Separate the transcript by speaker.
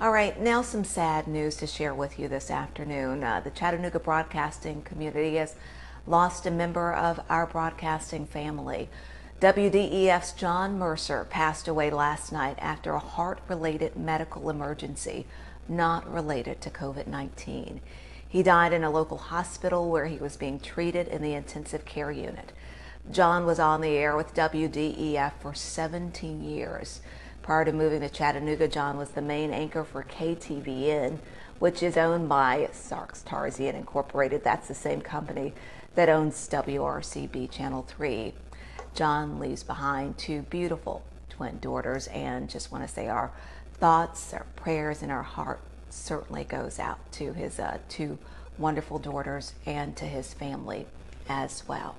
Speaker 1: All right, now some sad news to share with you this afternoon. Uh, the Chattanooga broadcasting community has lost a member of our broadcasting family. WDEF's John Mercer passed away last night after a heart related medical emergency not related to COVID 19. He died in a local hospital where he was being treated in the intensive care unit. John was on the air with WDEF for 17 years. Prior to moving to Chattanooga, John was the main anchor for KTVN, which is owned by Sarkes Tarzian Incorporated. That's the same company that owns WRCB Channel 3. John leaves behind two beautiful twin daughters, and just want to say our thoughts, our prayers, and our heart certainly goes out to his uh, two wonderful daughters and to his family as well.